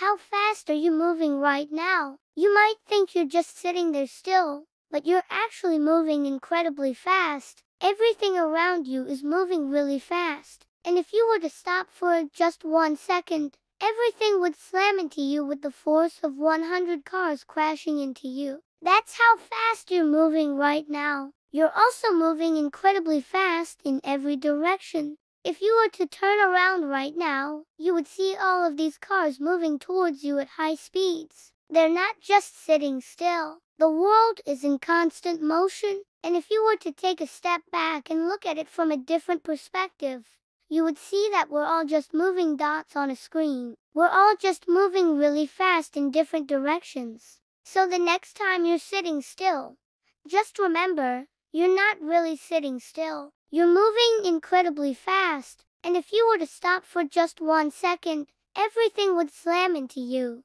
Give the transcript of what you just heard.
How fast are you moving right now? You might think you're just sitting there still, but you're actually moving incredibly fast. Everything around you is moving really fast. And if you were to stop for just one second, everything would slam into you with the force of 100 cars crashing into you. That's how fast you're moving right now. You're also moving incredibly fast in every direction. If you were to turn around right now, you would see all of these cars moving towards you at high speeds. They're not just sitting still. The world is in constant motion, and if you were to take a step back and look at it from a different perspective, you would see that we're all just moving dots on a screen. We're all just moving really fast in different directions. So the next time you're sitting still, just remember, you're not really sitting still. You're moving incredibly fast, and if you were to stop for just one second, everything would slam into you.